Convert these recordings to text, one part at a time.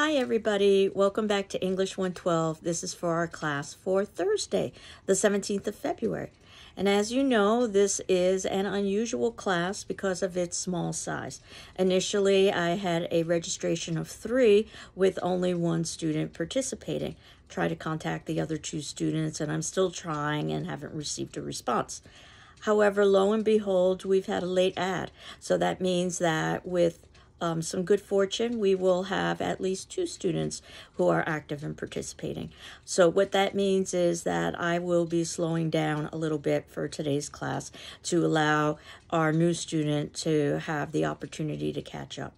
Hi, everybody. Welcome back to English 112. This is for our class for Thursday, the 17th of February. And as you know, this is an unusual class because of its small size. Initially, I had a registration of three with only one student participating. Try to contact the other two students, and I'm still trying and haven't received a response. However, lo and behold, we've had a late add. So that means that with um, some good fortune, we will have at least two students who are active and participating. So what that means is that I will be slowing down a little bit for today's class to allow our new student to have the opportunity to catch up.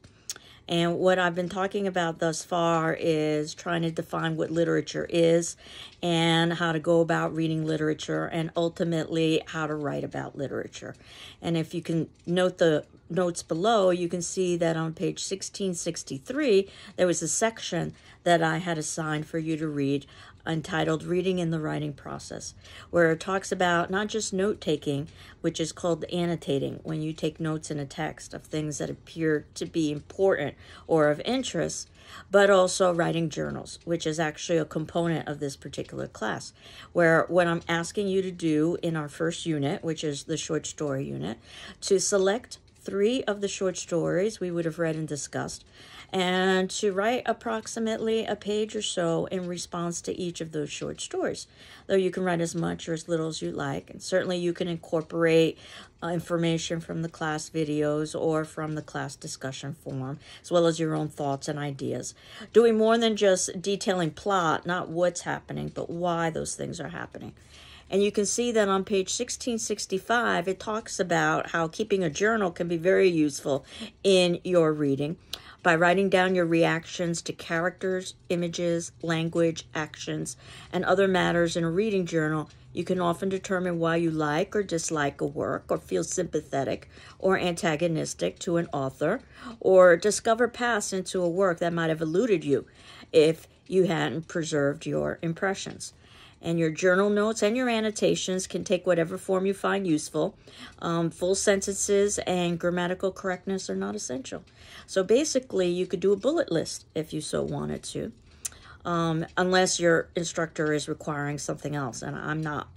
And what I've been talking about thus far is trying to define what literature is and how to go about reading literature and ultimately how to write about literature. And if you can note the notes below, you can see that on page 1663, there was a section that I had assigned for you to read entitled Reading in the Writing Process, where it talks about not just note taking, which is called annotating, when you take notes in a text of things that appear to be important or of interest, but also writing journals, which is actually a component of this particular class. Where what I'm asking you to do in our first unit, which is the short story unit, to select three of the short stories we would have read and discussed, and to write approximately a page or so in response to each of those short stories. Though you can write as much or as little as you like, and certainly you can incorporate uh, information from the class videos or from the class discussion forum, as well as your own thoughts and ideas. Doing more than just detailing plot, not what's happening, but why those things are happening. And you can see that on page 1665, it talks about how keeping a journal can be very useful in your reading by writing down your reactions to characters, images, language, actions, and other matters in a reading journal. You can often determine why you like or dislike a work, or feel sympathetic or antagonistic to an author, or discover paths into a work that might have eluded you if you hadn't preserved your impressions and your journal notes and your annotations can take whatever form you find useful. Um, full sentences and grammatical correctness are not essential. So basically, you could do a bullet list if you so wanted to, um, unless your instructor is requiring something else, and I'm not.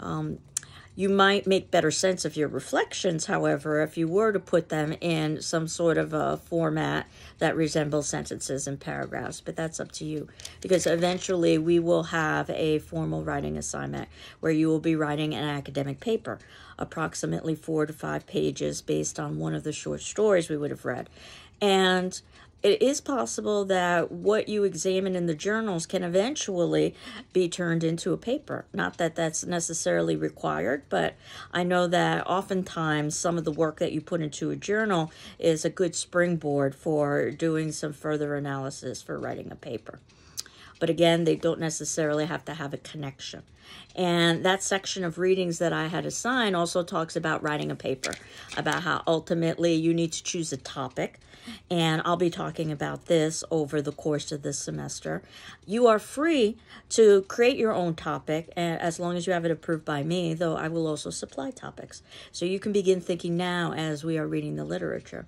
Um, you might make better sense of your reflections, however, if you were to put them in some sort of a format that resembles sentences and paragraphs, but that's up to you because eventually we will have a formal writing assignment where you will be writing an academic paper, approximately four to five pages based on one of the short stories we would have read. And it is possible that what you examine in the journals can eventually be turned into a paper. Not that that's necessarily required, but I know that oftentimes some of the work that you put into a journal is a good springboard for doing some further analysis for writing a paper. But again, they don't necessarily have to have a connection. And that section of readings that I had assigned also talks about writing a paper, about how ultimately you need to choose a topic. And I'll be talking about this over the course of this semester. You are free to create your own topic and as long as you have it approved by me, though I will also supply topics. So you can begin thinking now as we are reading the literature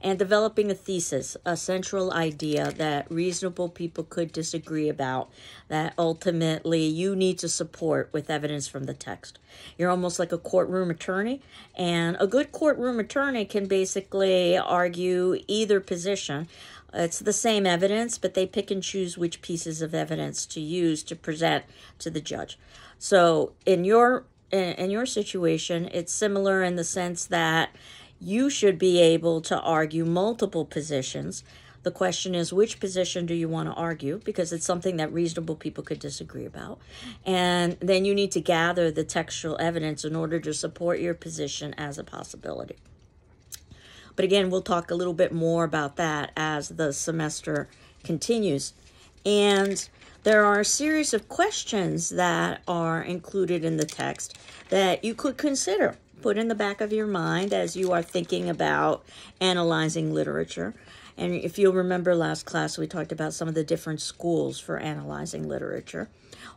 and developing a thesis, a central idea that reasonable people could disagree about, that ultimately you need to support with evidence from the text. You're almost like a courtroom attorney, and a good courtroom attorney can basically argue either position. It's the same evidence, but they pick and choose which pieces of evidence to use to present to the judge. So, in your in your situation, it's similar in the sense that you should be able to argue multiple positions. The question is, which position do you want to argue? Because it's something that reasonable people could disagree about. And then you need to gather the textual evidence in order to support your position as a possibility. But again, we'll talk a little bit more about that as the semester continues. And there are a series of questions that are included in the text that you could consider put in the back of your mind as you are thinking about analyzing literature. And if you'll remember last class, we talked about some of the different schools for analyzing literature.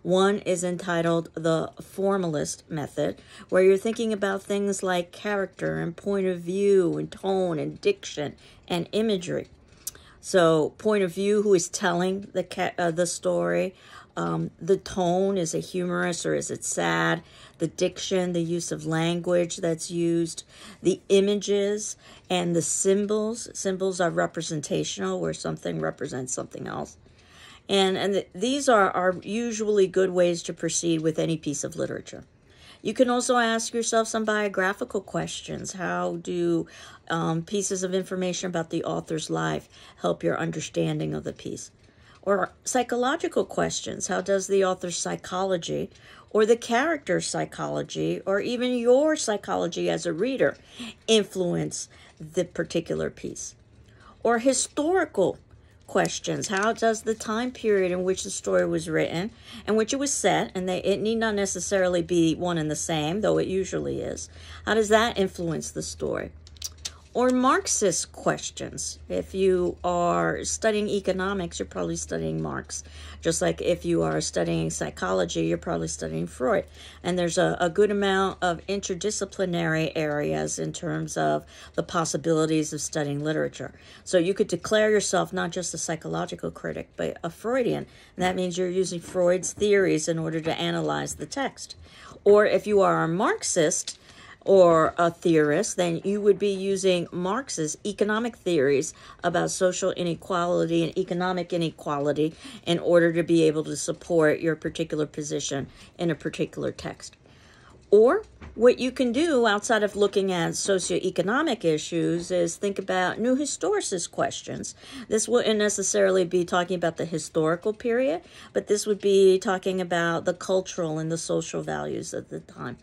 One is entitled the formalist method, where you're thinking about things like character and point of view and tone and diction and imagery. So, point of view, who is telling the uh, the story, um, the tone, is it humorous or is it sad? The diction, the use of language that's used, the images and the symbols. Symbols are representational, where something represents something else. And, and th- these are, are usually good ways to proceed with any piece of literature. You can also ask yourself some biographical questions. How do um, pieces of information about the author's life help your understanding of the piece? Or psychological questions. How does the author's psychology or the character's psychology or even your psychology as a reader influence the particular piece? Or historical questions. How does the time period in which the story was written and which it was set, and they, it need not necessarily be one and the same, though it usually is, how does that influence the story? Or Marxist questions. If you are studying economics, you're probably studying Marx. Just like if you are studying psychology, you're probably studying Freud. And there's a, a good amount of interdisciplinary areas in terms of the possibilities of studying literature. So you could declare yourself not just a psychological critic, but a Freudian. And that means you're using Freud's theories in order to analyze the text. Or if you are a Marxist, or a theorist, then you would be using Marx's economic theories about social inequality and economic inequality in order to be able to support your particular position in a particular text. Or what you can do outside of looking at socioeconomic issues is think about new historicist questions. This wouldn't necessarily be talking about the historical period, but this would be talking about the cultural and the social values of the time.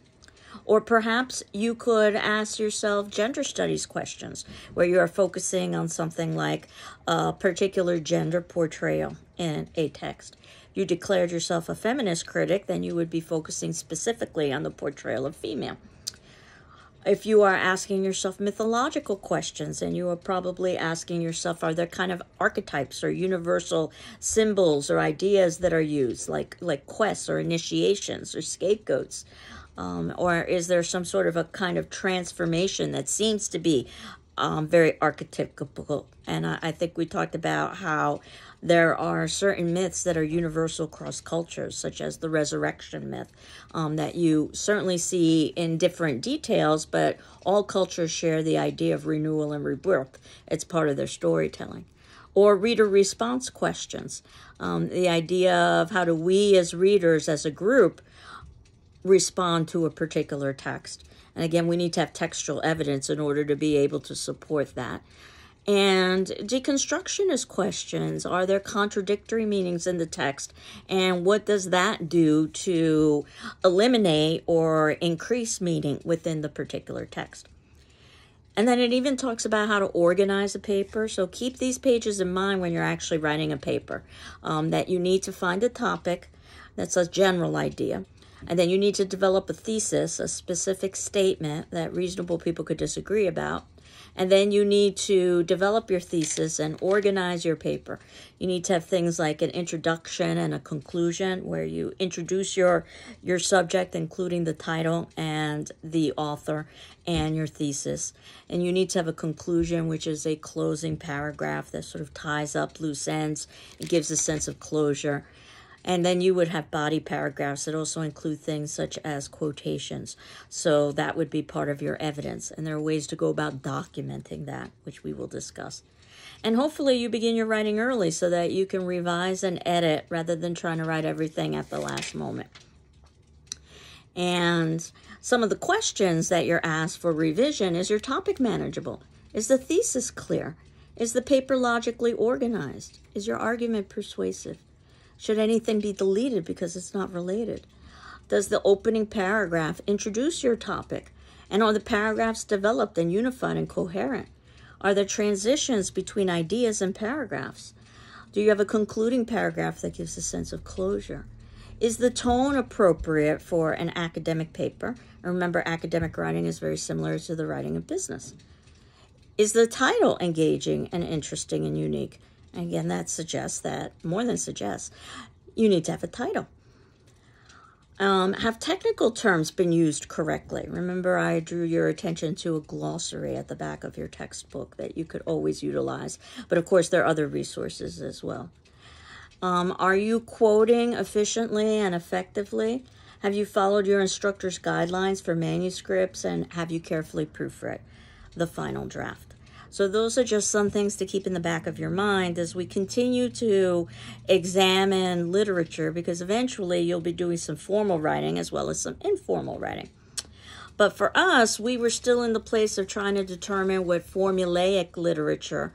Or perhaps you could ask yourself gender studies questions where you are focusing on something like a particular gender portrayal in a text. You declared yourself a feminist critic, then you would be focusing specifically on the portrayal of female. If you are asking yourself mythological questions, and you are probably asking yourself, are there kind of archetypes or universal symbols or ideas that are used, like like quests or initiations or scapegoats? Um, or is there some sort of a kind of transformation that seems to be um, very archetypical? And I, I think we talked about how there are certain myths that are universal across cultures, such as the resurrection myth, um, that you certainly see in different details, but all cultures share the idea of renewal and rebirth. It's part of their storytelling. Or reader response questions, um, the idea of how do we as readers, as a group, respond to a particular text. And again, we need to have textual evidence in order to be able to support that. And deconstructionist questions are there contradictory meanings in the text? And what does that do to eliminate or increase meaning within the particular text? And then it even talks about how to organize a paper. So keep these pages in mind when you're actually writing a paper. Um, that you need to find a topic that's a general idea. And then you need to develop a thesis, a specific statement that reasonable people could disagree about. And then you need to develop your thesis and organize your paper. You need to have things like an introduction and a conclusion where you introduce your your subject including the title and the author and your thesis. And you need to have a conclusion which is a closing paragraph that sort of ties up loose ends. and gives a sense of closure. And then you would have body paragraphs that also include things such as quotations. So that would be part of your evidence. And there are ways to go about documenting that, which we will discuss. And hopefully you begin your writing early so that you can revise and edit rather than trying to write everything at the last moment. And some of the questions that you're asked for revision is your topic manageable? Is the thesis clear? Is the paper logically organized? Is your argument persuasive? Should anything be deleted because it's not related? Does the opening paragraph introduce your topic? And are the paragraphs developed and unified and coherent? Are there transitions between ideas and paragraphs? Do you have a concluding paragraph that gives a sense of closure? Is the tone appropriate for an academic paper? Remember, academic writing is very similar to the writing of business. Is the title engaging and interesting and unique? Again, that suggests that, more than suggests, you need to have a title. Um, have technical terms been used correctly? Remember, I drew your attention to a glossary at the back of your textbook that you could always utilize. But of course, there are other resources as well. Um, are you quoting efficiently and effectively? Have you followed your instructor's guidelines for manuscripts and have you carefully proofread the final draft? So, those are just some things to keep in the back of your mind as we continue to examine literature because eventually you'll be doing some formal writing as well as some informal writing. But for us, we were still in the place of trying to determine what formulaic literature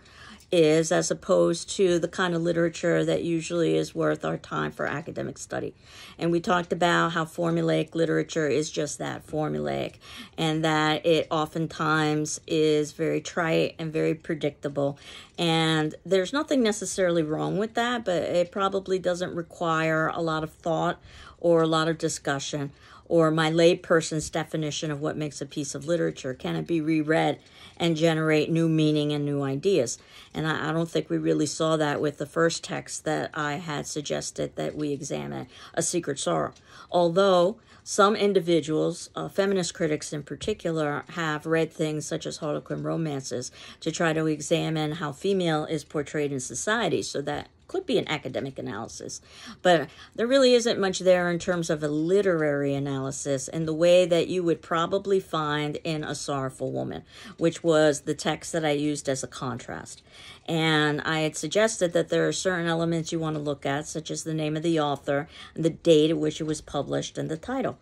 is as opposed to the kind of literature that usually is worth our time for academic study. And we talked about how formulaic literature is just that formulaic, and that it oftentimes is very trite and very predictable. And there's nothing necessarily wrong with that, but it probably doesn't require a lot of thought or a lot of discussion or my layperson's definition of what makes a piece of literature. Can it be reread and generate new meaning and new ideas? And I, I, don't think we really saw that with the first text that I had suggested that we examine, A Secret Sorrow. Although some individuals, uh, feminist critics in particular, have read things such as Harlequin romances to try to examine how female is portrayed in society so that could be an academic analysis, but there really isn't much there in terms of a literary analysis in the way that you would probably find in A Sorrowful Woman, which was the text that I used as a contrast. And I had suggested that there are certain elements you want to look at, such as the name of the author, and the date at which it was published, and the title.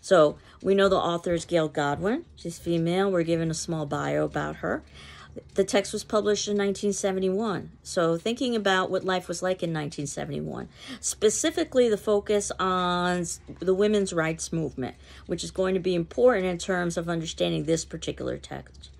So we know the author is Gail Godwin. She's female. We're given a small bio about her. The text was published in 1971. So, thinking about what life was like in 1971, specifically the focus on the women's rights movement, which is going to be important in terms of understanding this particular text.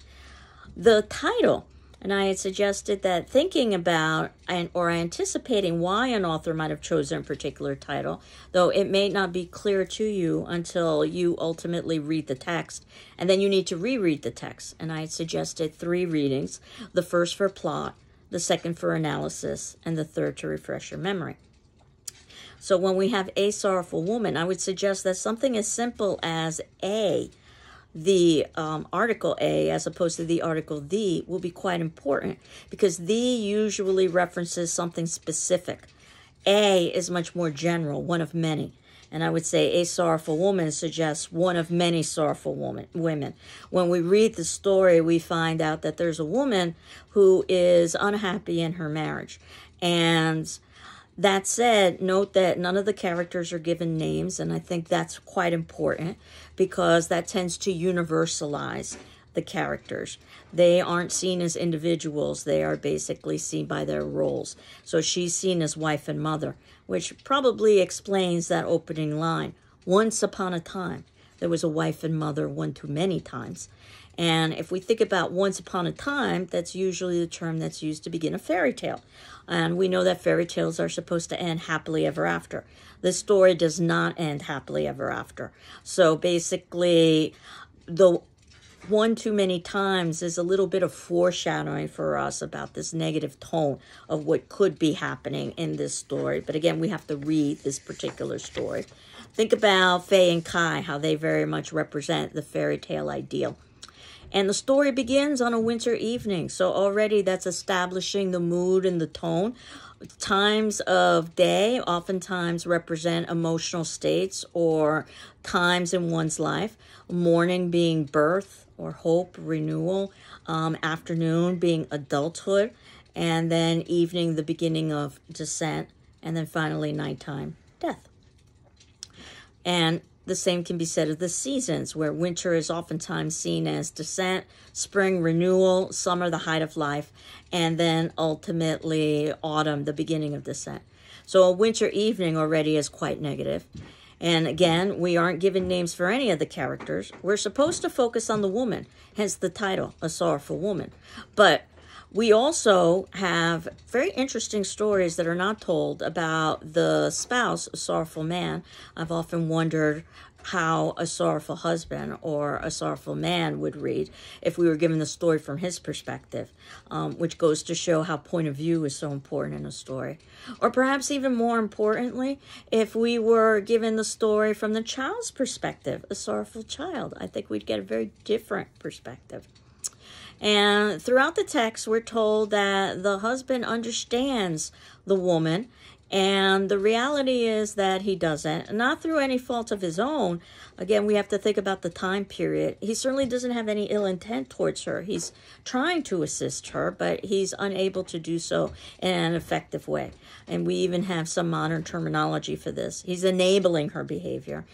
The title and I had suggested that thinking about and or anticipating why an author might have chosen a particular title, though it may not be clear to you until you ultimately read the text, and then you need to reread the text. And I had suggested three readings: the first for plot, the second for analysis, and the third to refresh your memory. So when we have a sorrowful woman, I would suggest that something as simple as a the um, article A as opposed to the article the will be quite important because the usually references something specific. A is much more general, one of many. And I would say a sorrowful woman suggests one of many sorrowful woman, women. When we read the story, we find out that there's a woman who is unhappy in her marriage. And that said, note that none of the characters are given names, and I think that's quite important because that tends to universalize the characters. They aren't seen as individuals, they are basically seen by their roles. So she's seen as wife and mother, which probably explains that opening line Once upon a time, there was a wife and mother one too many times. And if we think about once upon a time, that's usually the term that's used to begin a fairy tale. And we know that fairy tales are supposed to end happily ever after. This story does not end happily ever after. So basically, the one too many times is a little bit of foreshadowing for us about this negative tone of what could be happening in this story. But again, we have to read this particular story. Think about Faye and Kai, how they very much represent the fairy tale ideal. And the story begins on a winter evening. So already that's establishing the mood and the tone. Times of day oftentimes represent emotional states or times in one's life. Morning being birth or hope, renewal. Um, afternoon being adulthood. And then evening, the beginning of descent. And then finally, nighttime, death. And the same can be said of the seasons, where winter is oftentimes seen as descent, spring renewal, summer the height of life, and then ultimately autumn, the beginning of descent. So a winter evening already is quite negative. And again, we aren't given names for any of the characters. We're supposed to focus on the woman, hence the title, A Sorrowful Woman. But we also have very interesting stories that are not told about the spouse, a sorrowful man. I've often wondered how a sorrowful husband or a sorrowful man would read if we were given the story from his perspective, um, which goes to show how point of view is so important in a story. Or perhaps even more importantly, if we were given the story from the child's perspective, a sorrowful child, I think we'd get a very different perspective. And throughout the text, we're told that the husband understands the woman and the reality is that he doesn't, not through any fault of his own. Again, we have to think about the time period. He certainly doesn't have any ill intent towards her. He's trying to assist her, but he's unable to do so in an effective way. And we even have some modern terminology for this. He's enabling her behavior.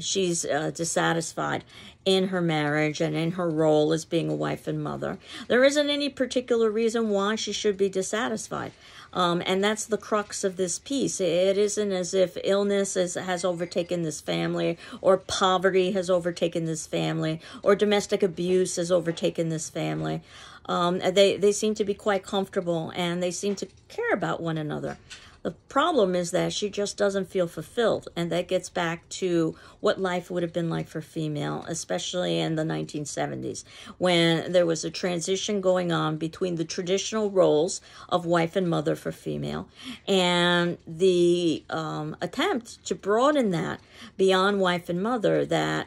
She's uh, dissatisfied in her marriage and in her role as being a wife and mother. There isn't any particular reason why she should be dissatisfied. Um, and that's the crux of this piece. It isn't as if illness is, has overtaken this family, or poverty has overtaken this family, or domestic abuse has overtaken this family. Um, they, they seem to be quite comfortable and they seem to care about one another. The problem is that she just doesn't feel fulfilled, and that gets back to what life would have been like for female, especially in the 1970s, when there was a transition going on between the traditional roles of wife and mother for female and the um, attempt to broaden that beyond wife and mother, that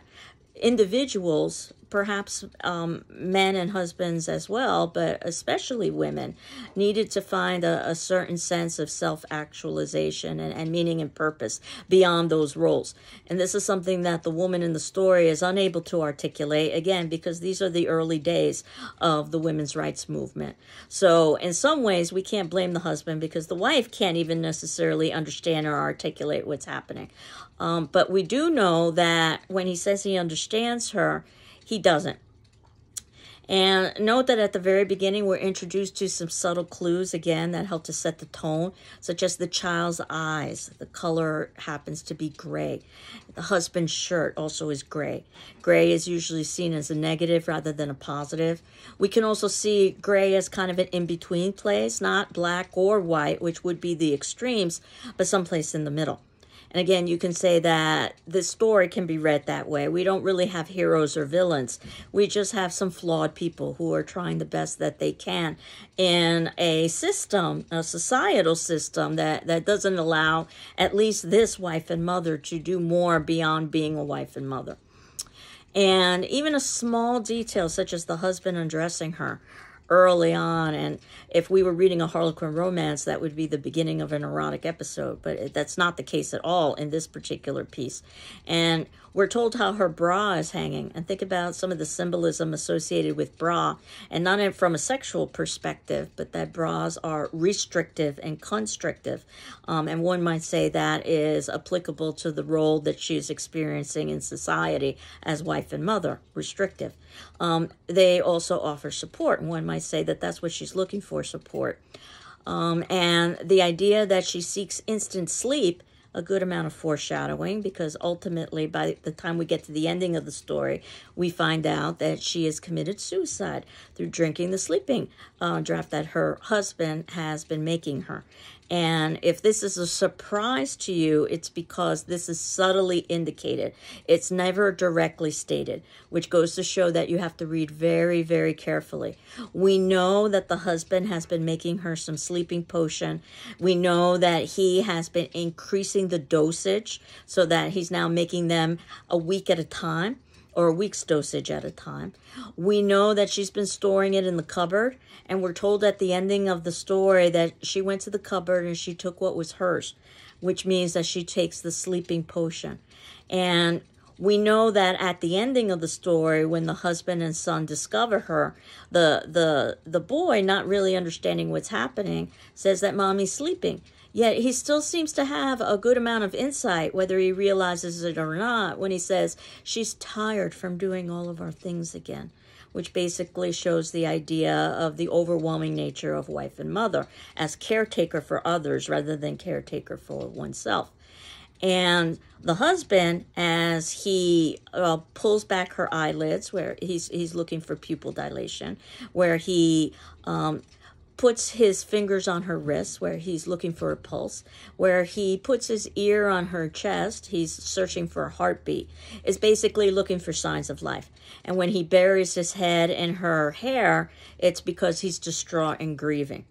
individuals perhaps um, men and husbands as well, but especially women, needed to find a, a certain sense of self actualization and, and meaning and purpose beyond those roles. And this is something that the woman in the story is unable to articulate, again, because these are the early days of the women's rights movement. So, in some ways, we can't blame the husband because the wife can't even necessarily understand or articulate what's happening. Um, but we do know that when he says he understands her, he doesn't. And note that at the very beginning, we're introduced to some subtle clues again that help to set the tone, such as the child's eyes. The color happens to be gray. The husband's shirt also is gray. Gray is usually seen as a negative rather than a positive. We can also see gray as kind of an in between place, not black or white, which would be the extremes, but someplace in the middle. And again, you can say that the story can be read that way. We don't really have heroes or villains. We just have some flawed people who are trying the best that they can in a system, a societal system that, that doesn't allow at least this wife and mother to do more beyond being a wife and mother. And even a small detail, such as the husband undressing her, early on. And if we were reading a Harlequin romance, that would be the beginning of an erotic episode. But that's not the case at all in this particular piece. And we're told how her bra is hanging, and think about some of the symbolism associated with bra, and not from a sexual perspective, but that bras are restrictive and constrictive. Um, and one might say that is applicable to the role that she's experiencing in society as wife and mother, restrictive. Um, they also offer support, and one might say that that's what she's looking for support. Um, and the idea that she seeks instant sleep a good amount of foreshadowing because ultimately, by the time we get to the ending of the story, we find out that she has committed suicide through drinking the sleeping uh, draft that her husband has been making her. And if this is a surprise to you, it's because this is subtly indicated. It's never directly stated, which goes to show that you have to read very, very carefully. We know that the husband has been making her some sleeping potion. We know that he has been increasing the dosage so that he's now making them a week at a time or a week's dosage at a time. We know that she's been storing it in the cupboard, and we're told at the ending of the story that she went to the cupboard and she took what was hers, which means that she takes the sleeping potion. And we know that at the ending of the story when the husband and son discover her the the the boy not really understanding what's happening says that mommy's sleeping Yet he still seems to have a good amount of insight, whether he realizes it or not, when he says, She's tired from doing all of our things again, which basically shows the idea of the overwhelming nature of wife and mother as caretaker for others rather than caretaker for oneself. And the husband, as he uh, pulls back her eyelids, where he's he's looking for pupil dilation, where he um, puts his fingers on her wrists where he's looking for a pulse, where he puts his ear on her chest, he's searching for a heartbeat, is basically looking for signs of life. And when he buries his head in her hair, it's because he's distraught and grieving.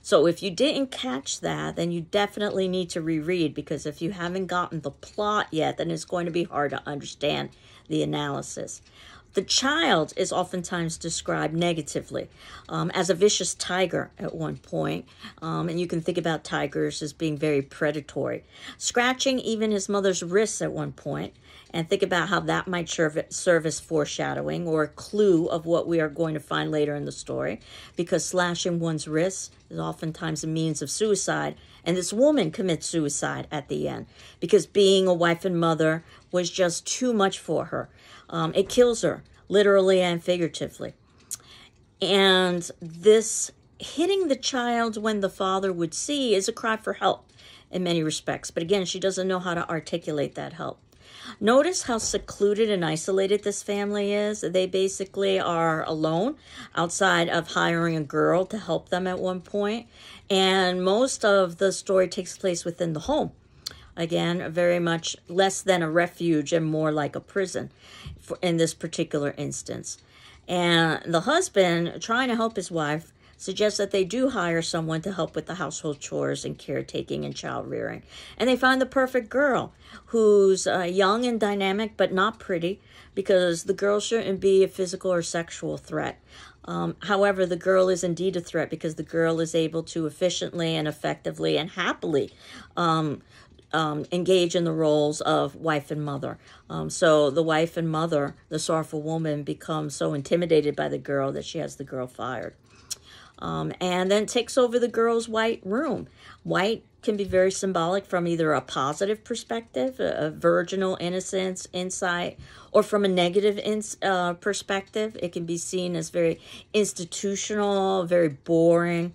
So if you didn't catch that, then you definitely need to reread because if you haven't gotten the plot yet, then it's going to be hard to understand the analysis. The child is oftentimes described negatively um, as a vicious tiger at one point, um, and you can think about tigers as being very predatory, scratching even his mother's wrists at one point, and think about how that might serve, serve as foreshadowing or a clue of what we are going to find later in the story, because slashing one's wrists is oftentimes a means of suicide, and this woman commits suicide at the end because being a wife and mother was just too much for her. Um, it kills her, literally and figuratively. And this hitting the child when the father would see is a cry for help in many respects. But again, she doesn't know how to articulate that help. Notice how secluded and isolated this family is. They basically are alone outside of hiring a girl to help them at one point. And most of the story takes place within the home. Again, very much less than a refuge and more like a prison for, in this particular instance. And the husband, trying to help his wife, suggests that they do hire someone to help with the household chores and caretaking and child rearing. And they find the perfect girl who's uh, young and dynamic but not pretty because the girl shouldn't be a physical or sexual threat. Um, however, the girl is indeed a threat because the girl is able to efficiently and effectively and happily um, um, engage in the roles of wife and mother. Um, so the wife and mother, the sorrowful woman, becomes so intimidated by the girl that she has the girl fired. Um, and then takes over the girl's white room. White can be very symbolic from either a positive perspective, a, a virginal innocence, insight, or from a negative in, uh, perspective. It can be seen as very institutional, very boring.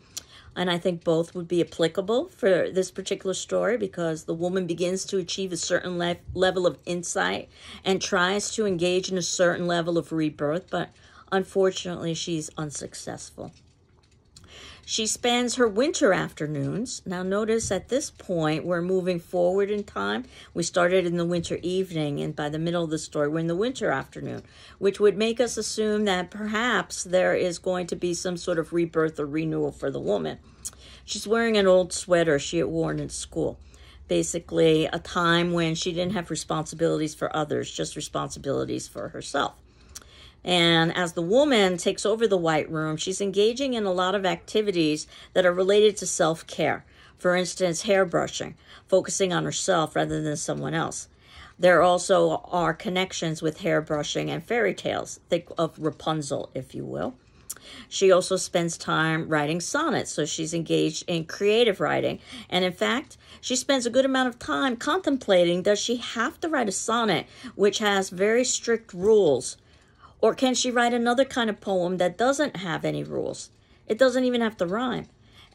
And I think both would be applicable for this particular story because the woman begins to achieve a certain le- level of insight and tries to engage in a certain level of rebirth, but unfortunately, she's unsuccessful. She spends her winter afternoons. Now, notice at this point, we're moving forward in time. We started in the winter evening, and by the middle of the story, we're in the winter afternoon, which would make us assume that perhaps there is going to be some sort of rebirth or renewal for the woman. She's wearing an old sweater she had worn in school. Basically, a time when she didn't have responsibilities for others, just responsibilities for herself. And as the woman takes over the White Room, she's engaging in a lot of activities that are related to self care. For instance, hairbrushing, focusing on herself rather than someone else. There also are connections with hairbrushing and fairy tales. Think of Rapunzel, if you will. She also spends time writing sonnets, so she's engaged in creative writing. And in fact, she spends a good amount of time contemplating does she have to write a sonnet which has very strict rules or can she write another kind of poem that doesn't have any rules? It doesn't even have to rhyme.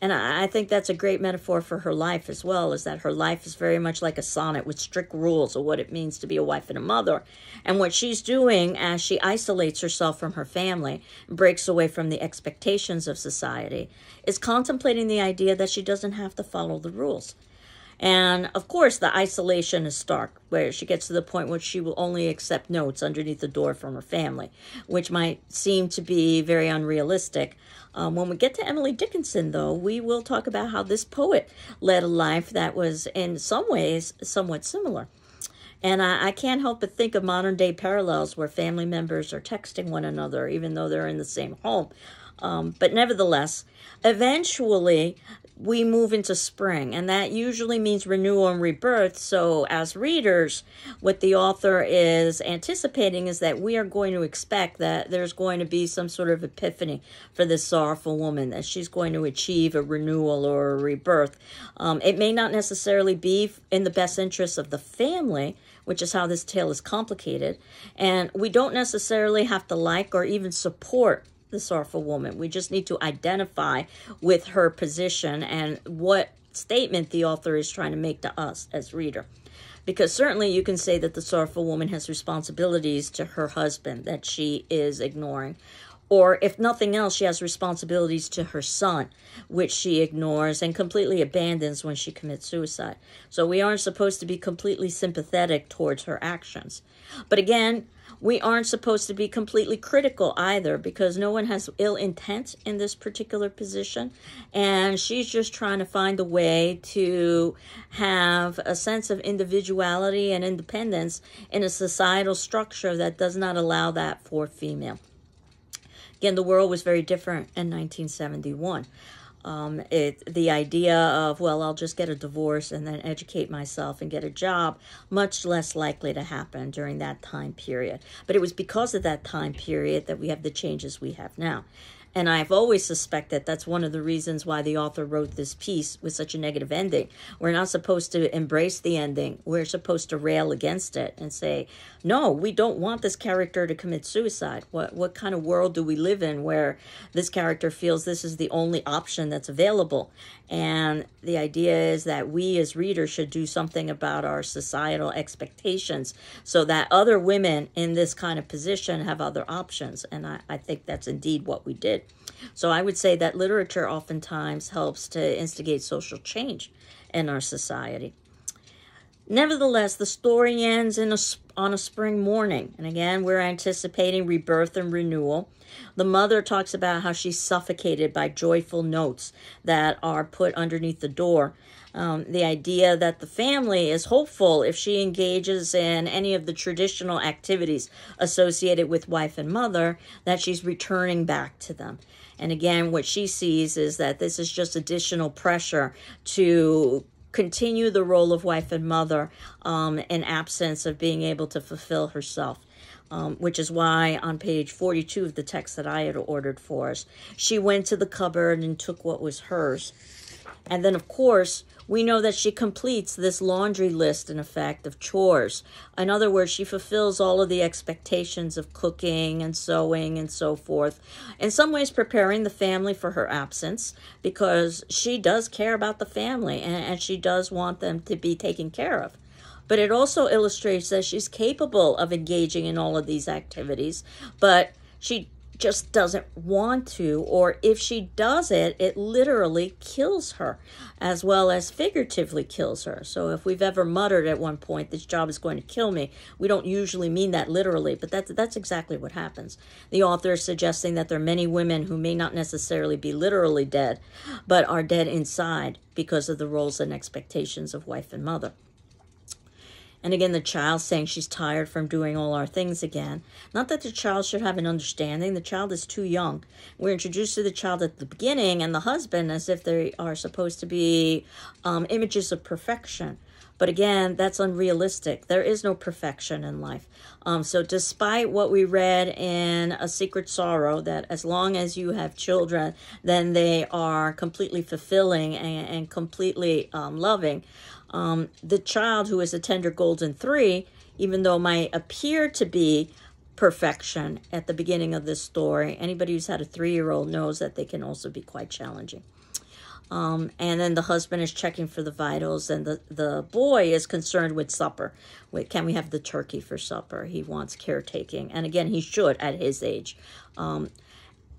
And I, think that's a great metaphor for her life as well, is that her life is very much like a sonnet with strict rules of what it means to be a wife and a mother. And what she's doing as she isolates herself from her family, breaks away from the expectations of society, is contemplating the idea that she doesn't have to follow the rules. And of course, the isolation is stark, where she gets to the point where she will only accept notes underneath the door from her family, which might seem to be very unrealistic. Um, when we get to Emily Dickinson, though, we will talk about how this poet led a life that was, in some ways, somewhat similar. And I, I, can't help but think of modern day parallels where family members are texting one another, even though they're in the same home. Um, but nevertheless, eventually we move into spring, and that usually means renewal and rebirth. So, as readers, what the author is anticipating is that we are going to expect that there's going to be some sort of epiphany for this sorrowful woman, that she's going to achieve a renewal or a rebirth. Um, it may not necessarily be in the best interest of the family, which is how this tale is complicated, and we don't necessarily have to like or even support the sorrowful woman. We just need to identify with her position and what statement the author is trying to make to us as reader. Because certainly you can say that the sorrowful woman has responsibilities to her husband that she is ignoring. Or if nothing else, she has responsibilities to her son, which she ignores and completely abandons when she commits suicide. So we aren't supposed to be completely sympathetic towards her actions. But again, we aren't supposed to be completely critical either because no one has ill intent in this particular position. And she's just trying to find a way to have a sense of individuality and independence in a societal structure that does not allow that for female. Again, the world was very different in 1971. Um, it the idea of well, I'll just get a divorce and then educate myself and get a job, much less likely to happen during that time period. But it was because of that time period that we have the changes we have now. And I've always suspected that's one of the reasons why the author wrote this piece with such a negative ending. We're not supposed to embrace the ending. We're supposed to rail against it and say, no, we don't want this character to commit suicide. What what kind of world do we live in where this character feels this is the only option that's available? And the idea is that we as readers should do something about our societal expectations so that other women in this kind of position have other options. And I, I think that's indeed what we did. So I would say that literature oftentimes helps to instigate social change in our society. Nevertheless, the story ends in a, on a spring morning. And again, we're anticipating rebirth and renewal. The mother talks about how she's suffocated by joyful notes that are put underneath the door. Um, the idea that the family is hopeful if she engages in any of the traditional activities associated with wife and mother, that she's returning back to them. And again, what she sees is that this is just additional pressure to continue the role of wife and mother um, in absence of being able to fulfill herself. Um, which is why on page 42 of the text that I had ordered for us, she went to the cupboard and took what was hers. And then, of course, we know that she completes this laundry list, in effect, of chores. In other words, she fulfills all of the expectations of cooking and sewing and so forth. In some ways, preparing the family for her absence because she does care about the family and, and she does want them to be taken care of but it also illustrates that she's capable of engaging in all of these activities, but she just doesn't want to, or if she does it, it literally kills her as well as figuratively kills her. So if we've ever muttered at one point, this job is going to kill me, we don't usually mean that literally, but that's, that's exactly what happens. The author is suggesting that there are many women who may not necessarily be literally dead, but are dead inside because of the roles and expectations of wife and mother. And again, the child saying she's tired from doing all our things again. Not that the child should have an understanding. The child is too young. We're introduced to the child at the beginning and the husband as if they are supposed to be um, images of perfection. But again, that's unrealistic. There is no perfection in life. Um, so, despite what we read in A Secret Sorrow, that as long as you have children, then they are completely fulfilling and, and completely um, loving, um, the child who is a tender golden three, even though might appear to be perfection at the beginning of this story, anybody who's had a three year old knows that they can also be quite challenging. Um, and then the husband is checking for the vitals, and the, the boy is concerned with supper. Wait, can we have the turkey for supper? He wants caretaking. And again, he should at his age. Um,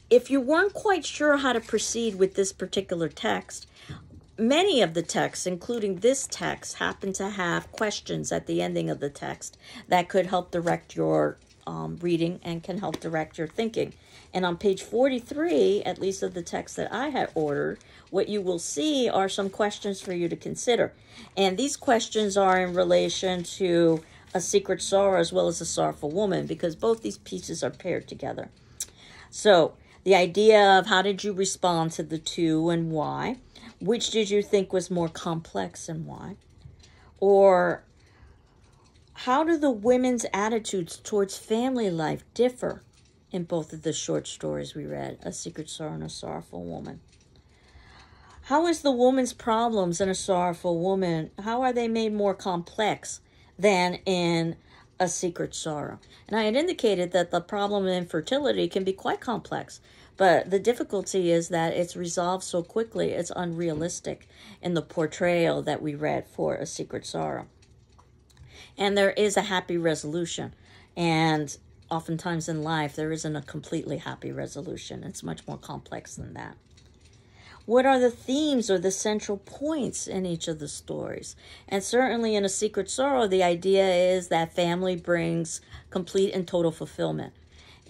if you weren't quite sure how to proceed with this particular text, Many of the texts, including this text, happen to have questions at the ending of the text that could help direct your um, reading and can help direct your thinking. And on page 43, at least of the text that I had ordered, what you will see are some questions for you to consider. And these questions are in relation to a secret sorrow as well as a sorrowful woman because both these pieces are paired together. So, the idea of how did you respond to the two and why? Which did you think was more complex and why? Or how do the women's attitudes towards family life differ in both of the short stories we read, A Secret Sorrow and A Sorrowful Woman? How is the woman's problems in A Sorrowful Woman, how are they made more complex than in A Secret Sorrow? And I had indicated that the problem of infertility can be quite complex but the difficulty is that it's resolved so quickly, it's unrealistic in the portrayal that we read for A Secret Sorrow. And there is a happy resolution. And oftentimes in life, there isn't a completely happy resolution. It's much more complex than that. What are the themes or the central points in each of the stories? And certainly in A Secret Sorrow, the idea is that family brings complete and total fulfillment.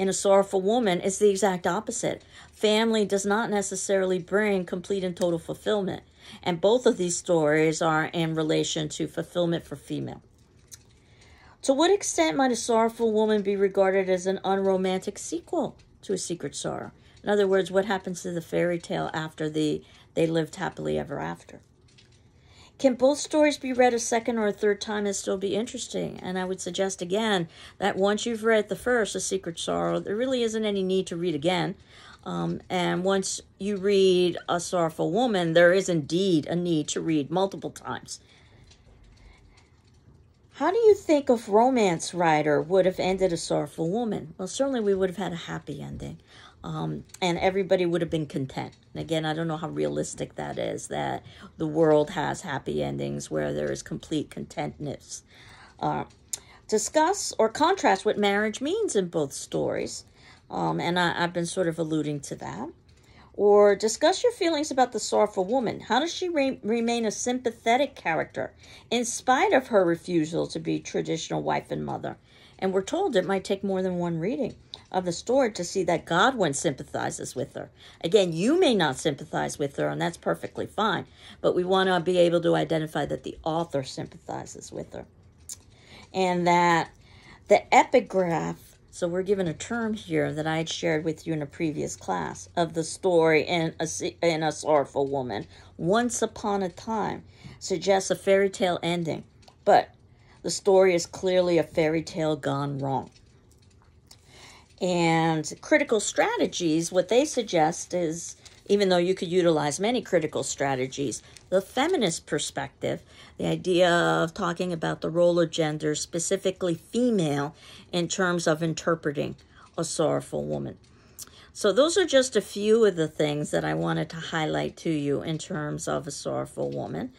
In A Sorrowful Woman, it's the exact opposite. Family does not necessarily bring complete and total fulfillment. And both of these stories are in relation to fulfillment for female. To what extent might A Sorrowful Woman be regarded as an unromantic sequel to A Secret Sorrow? In other words, what happens to the fairy tale after the they lived happily ever after? Can both stories be read a second or a third time and still be interesting? And I would suggest again that once you've read the first, A Secret Sorrow, there really isn't any need to read again. Um, and once you read A Sorrowful Woman, there is indeed a need to read multiple times. How do you think a romance writer would have ended A Sorrowful Woman? Well, certainly we would have had a happy ending um, and everybody would have been content. And again, I don't know how realistic that is, that the world has happy endings where there is complete contentness. Uh, discuss or contrast what marriage means in both stories. Um, and I, have been sort of alluding to that. Or discuss your feelings about the sorrowful woman. How does she re- remain a sympathetic character in spite of her refusal to be traditional wife and mother? And we're told it might take more than one reading of the story to see that Godwin sympathizes with her. Again, you may not sympathize with her, and that's perfectly fine, but we want to be able to identify that the author sympathizes with her. And that the epigraph, so we're given a term here that I had shared with you in a previous class of the story in a, in a Sorrowful Woman, Once Upon a Time, suggests a fairy tale ending, but the story is clearly a fairy tale gone wrong. And critical strategies, what they suggest is, even though you could utilize many critical strategies, the feminist perspective, the idea of talking about the role of gender, specifically female, in terms of interpreting a sorrowful woman. So, those are just a few of the things that I wanted to highlight to you in terms of a sorrowful woman.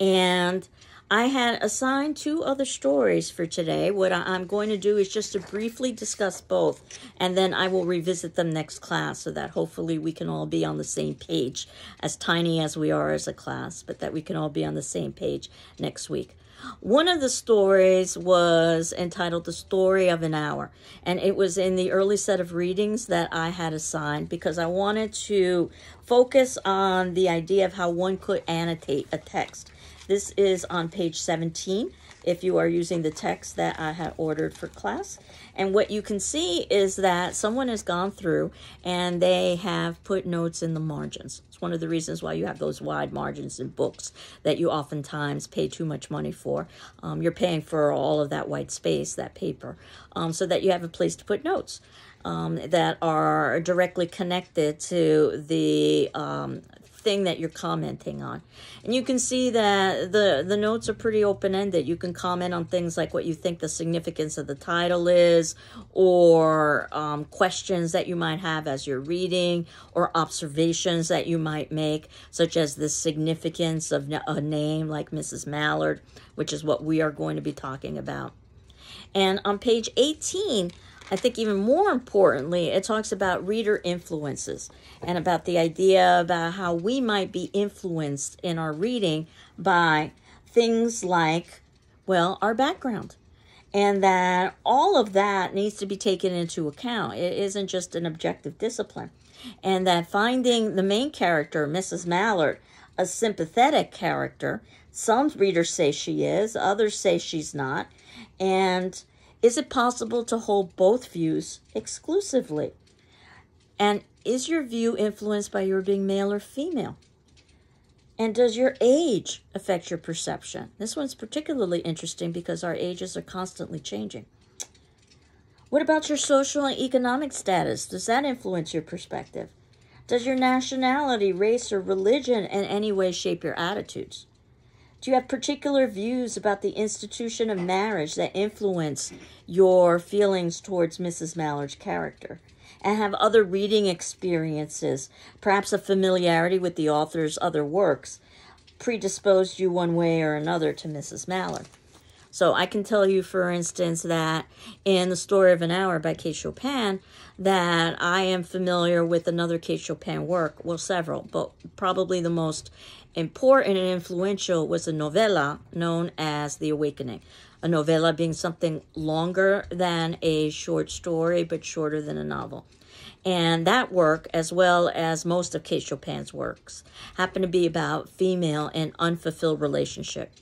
And I had assigned two other stories for today. What I'm going to do is just to briefly discuss both, and then I will revisit them next class so that hopefully we can all be on the same page, as tiny as we are as a class, but that we can all be on the same page next week. One of the stories was entitled The Story of an Hour, and it was in the early set of readings that I had assigned because I wanted to focus on the idea of how one could annotate a text. This is on page 17 if you are using the text that I had ordered for class. And what you can see is that someone has gone through and they have put notes in the margins. It's one of the reasons why you have those wide margins in books that you oftentimes pay too much money for. Um, you're paying for all of that white space, that paper, um, so that you have a place to put notes. Um, that are directly connected to the um, thing that you're commenting on. And you can see that the, the notes are pretty open-ended. You can comment on things like what you think the significance of the title is, or um, questions that you might have as you're reading, or observations that you might make, such as the significance of a name like Mrs. Mallard, which is what we are going to be talking about. And on page 18, I think even more importantly, it talks about reader influences and about the idea about how we might be influenced in our reading by things like, well, our background. And that all of that needs to be taken into account. It isn't just an objective discipline. And that finding the main character, Mrs. Mallard, a sympathetic character, some readers say she is, others say she's not. And is it possible to hold both views exclusively? And is your view influenced by your being male or female? And does your age affect your perception? This one's particularly interesting because our ages are constantly changing. What about your social and economic status? Does that influence your perspective? Does your nationality, race, or religion in any way shape your attitudes? Do you have particular views about the institution of marriage that influence your feelings towards Mrs. Mallard's character? And have other reading experiences, perhaps a familiarity with the author's other works, predisposed you one way or another to Mrs. Mallard? So I can tell you, for instance, that in The Story of an Hour by Kate Chopin, that I am familiar with another Kate Chopin work, well, several, but probably the most important and influential was a novella known as The Awakening. A novella being something longer than a short story, but shorter than a novel. And that work, as well as most of Kate Chopin's works, happen to be about female and unfulfilled relationship.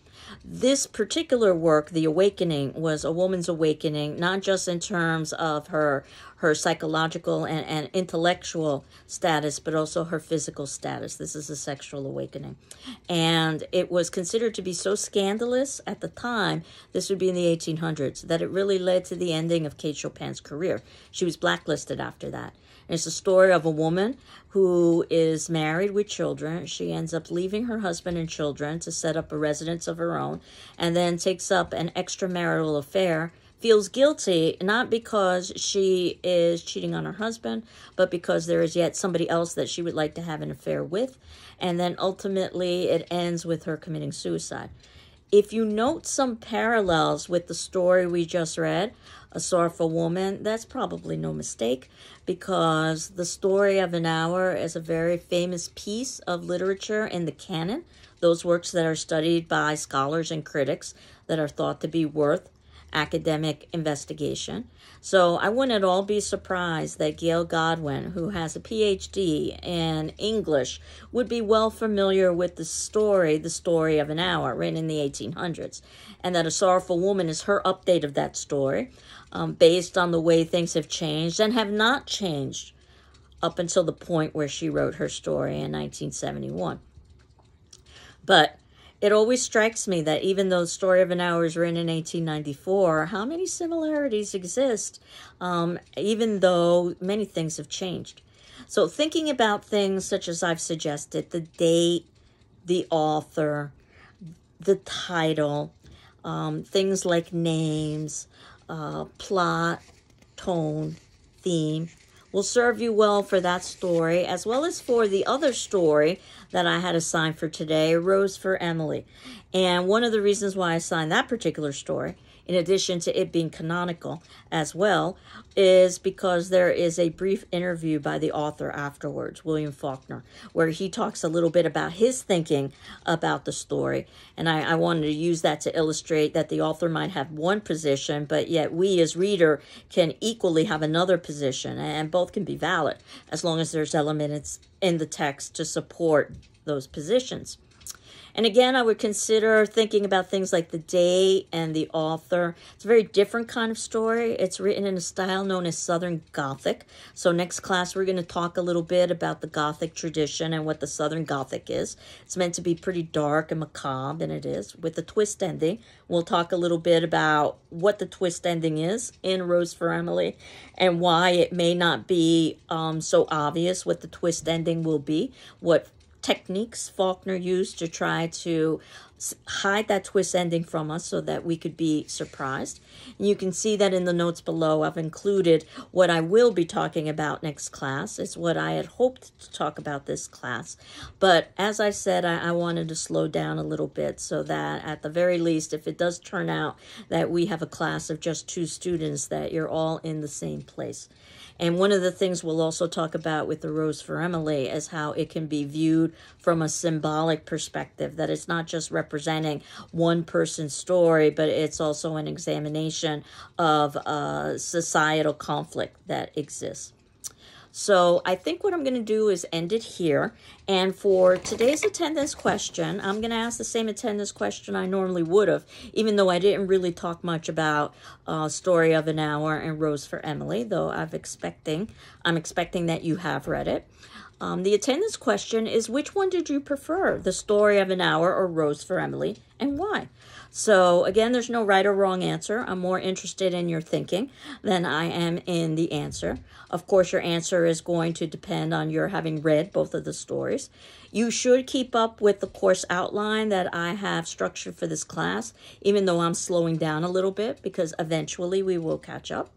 This particular work, The Awakening, was a woman's awakening, not just in terms of her her psychological and, and intellectual status, but also her physical status. This is a sexual awakening. And it was considered to be so scandalous at the time, this would be in the 1800s, that it really led to the ending of Kate Chopin's career. She was blacklisted after that. It's a story of a woman who is married with children. She ends up leaving her husband and children to set up a residence of her own and then takes up an extramarital affair. Feels guilty not because she is cheating on her husband, but because there is yet somebody else that she would like to have an affair with. And then ultimately it ends with her committing suicide. If you note some parallels with the story we just read, A Sorrowful Woman, that's probably no mistake because The Story of an Hour is a very famous piece of literature in the canon, those works that are studied by scholars and critics that are thought to be worth academic investigation. So I wouldn't at all be surprised that Gail Godwin, who has a PhD in English, would be well familiar with the story, The Story of an Hour, written in the 1800s, and that A Sorrowful Woman is her update of that story um, based on the way things have changed and have not changed up until the point where she wrote her story in 1971. But it always strikes me that even though story of an hour is written in 1894, how many similarities exist, um, even though many things have changed. So, thinking about things such as I've suggested the date, the author, the title, um, things like names, uh, plot, tone, theme, will serve you well for that story, as well as for the other story that I had assigned for today, Rose for Emily. And one of the reasons why I assigned that particular story in addition to it being canonical as well, is because there is a brief interview by the author afterwards, William Faulkner, where he talks a little bit about his thinking about the story. And I, I wanted to use that to illustrate that the author might have one position, but yet we as reader can equally have another position, and both can be valid as long as there's elements in the text to support those positions. And again, I would consider thinking about things like the date and the author. It's a very different kind of story. It's written in a style known as Southern Gothic. So next class, we're going to talk a little bit about the Gothic tradition and what the Southern Gothic is. It's meant to be pretty dark and macabre, and it is, with a twist ending. We'll talk a little bit about what the twist ending is in Rose for Emily and why it may not be um, so obvious what the twist ending will be, what techniques Faulkner used to try to hide that twist ending from us so that we could be surprised. And you can see that in the notes below. I've included what I will be talking about next class. It's what I had hoped to talk about this class. But as I said, I, I wanted to slow down a little bit so that at the very least, if it does turn out that we have a class of just two students, that you're all in the same place. And one of the things we'll also talk about with the Rose for Emily is how it can be viewed from a symbolic perspective, that it's not just representing one person's story, but it's also an examination of a societal conflict that exists. So I think what I'm going to do is end it here. And for today's attendance question, I'm going to ask the same attendance question I normally would have, even though I didn't really talk much about uh, Story of an Hour and Rose for Emily, though I'm expecting, I'm expecting that you have read it. Um, the attendance question is which one did you prefer, The Story of an Hour or Rose for Emily, and why? So again, there's no right or wrong answer. I'm more interested in your thinking than I am in the answer. Of course, your answer is going to depend on your having read both of the stories. You should keep up with the course outline that I have structured for this class, even though I'm slowing down a little bit because eventually we will catch up.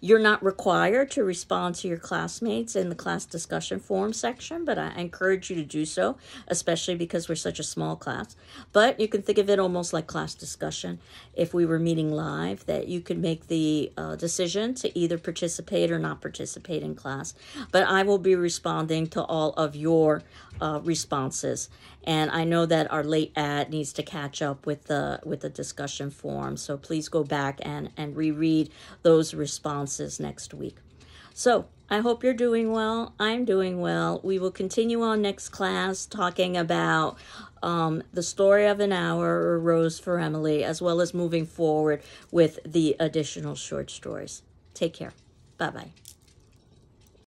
You're not required to respond to your classmates in the class discussion forum section, but I encourage you to do so, especially because we're such a small class. But you can think of it almost like class discussion. If we were meeting live, that you could make the uh, decision to either participate or not participate in class. But I will be responding to all of your uh, responses. And I know that our late add needs to catch up with the with the discussion forum. So please go back and, and reread those responses next week. So I hope you're doing well. I'm doing well. We will continue on next class talking about um, the story of an hour or Rose for Emily, as well as moving forward with the additional short stories. Take care. Bye bye.